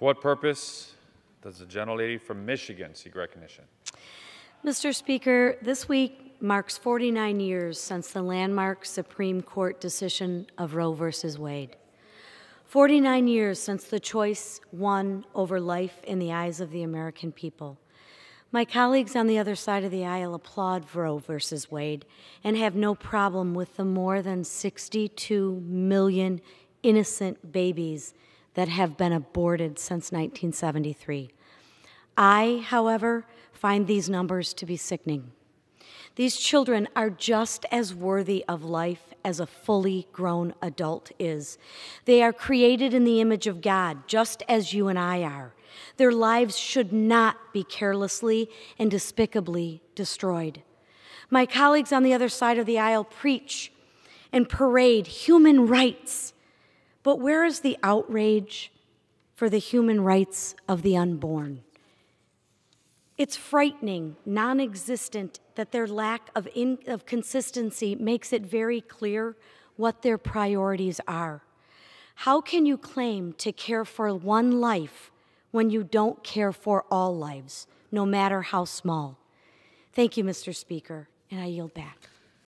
For what purpose does the gentlelady from Michigan seek recognition? Mr. Speaker, this week marks 49 years since the landmark Supreme Court decision of Roe v. Wade. 49 years since the choice won over life in the eyes of the American people. My colleagues on the other side of the aisle applaud Roe v. Wade and have no problem with the more than 62 million innocent babies that have been aborted since 1973. I, however, find these numbers to be sickening. These children are just as worthy of life as a fully grown adult is. They are created in the image of God, just as you and I are. Their lives should not be carelessly and despicably destroyed. My colleagues on the other side of the aisle preach and parade human rights. But where is the outrage for the human rights of the unborn? It's frightening, non existent, that their lack of, in, of consistency makes it very clear what their priorities are. How can you claim to care for one life when you don't care for all lives, no matter how small? Thank you, Mr. Speaker, and I yield back.